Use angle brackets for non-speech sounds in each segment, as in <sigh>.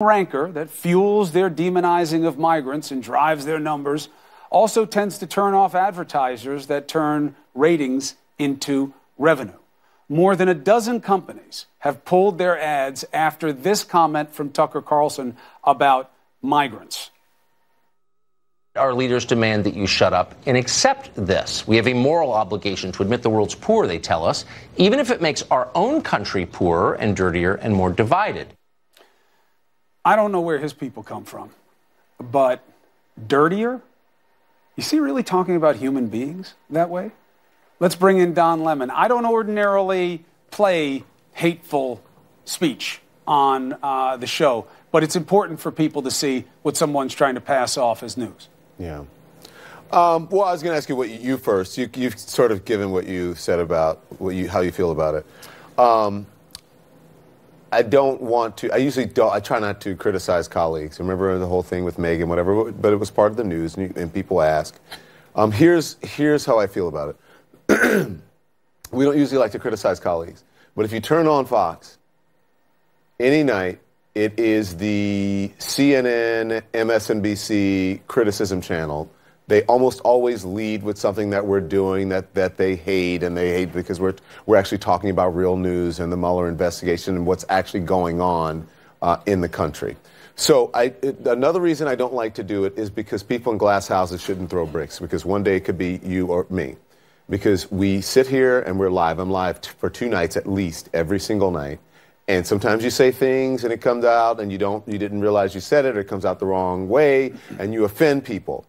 rancor that fuels their demonizing of migrants and drives their numbers also tends to turn off advertisers that turn ratings into revenue. More than a dozen companies have pulled their ads after this comment from Tucker Carlson about migrants. Our leaders demand that you shut up and accept this. We have a moral obligation to admit the world's poor, they tell us, even if it makes our own country poorer and dirtier and more divided. I don't know where his people come from, but dirtier? Is he really talking about human beings that way? Let's bring in Don Lemon. I don't ordinarily play hateful speech on uh, the show, but it's important for people to see what someone's trying to pass off as news. Yeah. Um, well, I was going to ask you what you, you first. You, have sort of given what you said about what you, how you feel about it. Um, I don't want to. I usually don't. I try not to criticize colleagues. Remember the whole thing with Megyn, whatever. But it was part of the news, and, you, and people ask. Um, here's here's how I feel about it. <clears throat> we don't usually like to criticize colleagues, but if you turn on Fox any night, it is the CNN, MSNBC criticism channel they almost always lead with something that we're doing that, that they hate, and they hate because we're, we're actually talking about real news and the Mueller investigation and what's actually going on uh, in the country. So I, it, another reason I don't like to do it is because people in glass houses shouldn't throw bricks because one day it could be you or me. Because we sit here and we're live. I'm live t- for two nights at least every single night. And sometimes you say things and it comes out and you don't you didn't realize you said it or it comes out the wrong way and you offend people.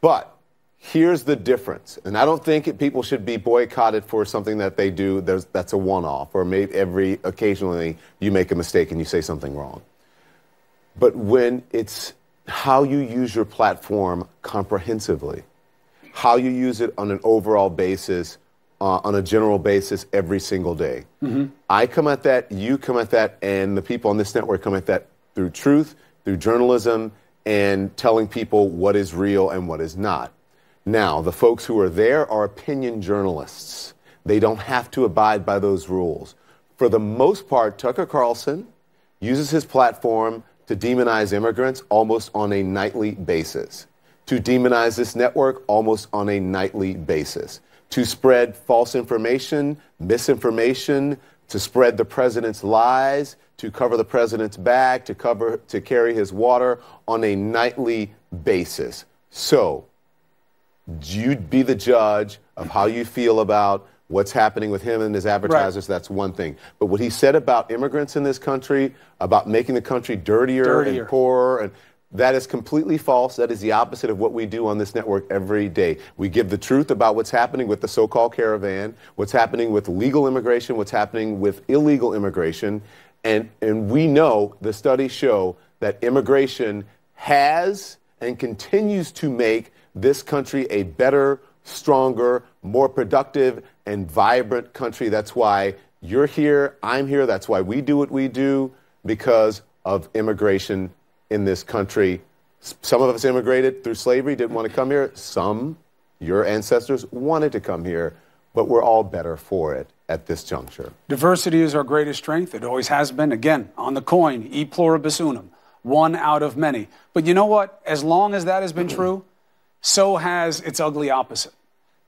But here's the difference. And I don't think it, people should be boycotted for something that they do that's a one off, or maybe every occasionally you make a mistake and you say something wrong. But when it's how you use your platform comprehensively, how you use it on an overall basis, uh, on a general basis every single day. Mm-hmm. I come at that, you come at that, and the people on this network come at that through truth, through journalism, and telling people what is real and what is not. Now, the folks who are there are opinion journalists. They don't have to abide by those rules. For the most part, Tucker Carlson uses his platform to demonize immigrants almost on a nightly basis, to demonize this network almost on a nightly basis, to spread false information, misinformation, to spread the president's lies, to cover the president's back, to cover to carry his water on a nightly basis. So, you'd be the judge of how you feel about what's happening with him and his advertisers. Right. That's one thing. But what he said about immigrants in this country, about making the country dirtier, dirtier. and poorer, and that is completely false. That is the opposite of what we do on this network every day. We give the truth about what's happening with the so called caravan, what's happening with legal immigration, what's happening with illegal immigration. And, and we know, the studies show, that immigration has and continues to make this country a better, stronger, more productive, and vibrant country. That's why you're here, I'm here. That's why we do what we do, because of immigration in this country. Some of us immigrated through slavery, didn't want to come here. Some, your ancestors, wanted to come here, but we're all better for it at this juncture. Diversity is our greatest strength. It always has been. Again, on the coin, e pluribus unum, one out of many. But you know what? As long as that has been true, so has its ugly opposite.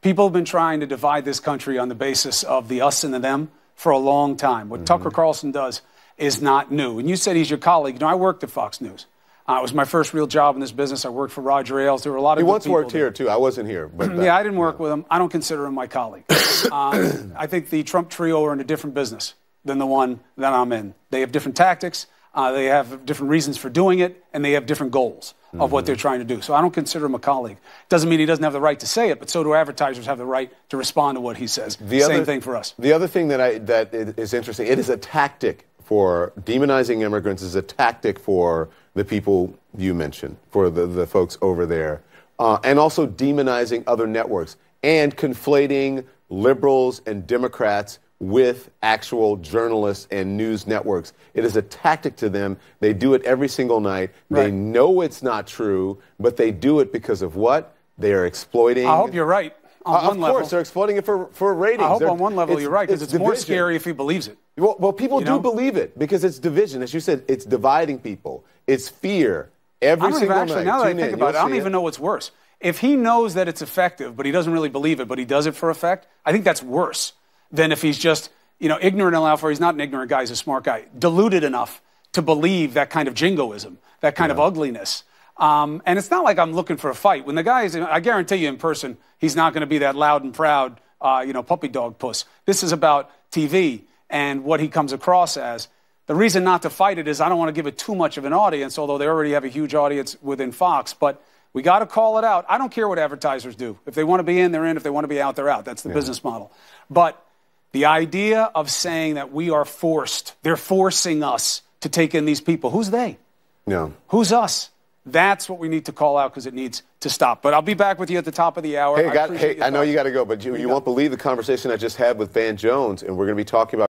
People have been trying to divide this country on the basis of the us and the them for a long time. What mm-hmm. Tucker Carlson does is not new. And you said he's your colleague. You know, I worked at Fox News. Uh, it was my first real job in this business. I worked for Roger Ailes. There were a lot of. He once worked there. here too. I wasn't here, but <clears throat> yeah, I didn't work yeah. with him. I don't consider him my colleague. <coughs> um, I think the Trump trio are in a different business than the one that I'm in. They have different tactics. Uh, they have different reasons for doing it, and they have different goals of mm-hmm. what they're trying to do. So I don't consider him a colleague. Doesn't mean he doesn't have the right to say it, but so do advertisers have the right to respond to what he says. The Same other, thing for us. The other thing that I that is interesting, it is a tactic for demonizing immigrants is a tactic for the people you mentioned, for the, the folks over there, uh, and also demonizing other networks and conflating liberals and Democrats with actual journalists and news networks. It is a tactic to them. They do it every single night. Right. They know it's not true, but they do it because of what? They are exploiting. I hope you're right on Uh, one of level. course, they're exploiting it for, for ratings. I hope They're- on one level you're right because it's, more scary if he believes it. Well, well people You do know? believe it because it's division. As you said, it's dividing people. It's fear. Every I don't even single actually, night. now that I think in, about it, I don't even know what's worse. If he knows that it's effective, but he doesn't really believe it, but he does it for effect, I think that's worse than if he's just, you know, ignorant enough, or he's not an ignorant guy, he's a smart guy, deluded enough to believe that kind of jingoism, that kind of ugliness. Um, and it's not like I'm looking for a fight. When the guy is, I guarantee you in person, he's not going to be that loud and proud, uh, you know, puppy dog puss. This is about TV and what he comes across as. The reason not to fight it is I don't want to give it too much of an audience, although they already have a huge audience within Fox. But we got to call it out. I don't care what advertisers do. If they want to be in, they're in. If they want to be out, they're out. That's the business model. But the idea of saying that we are forced, they're forcing us to take in these people. Who's they? No. Who's us? That's what we need to call out because it needs to stop. But I'll be back with you at the top of the hour. Hey, I, got, hey, I know you got to go, but you, you won't believe the conversation I just had with Van Jones, and we're going to be talking about.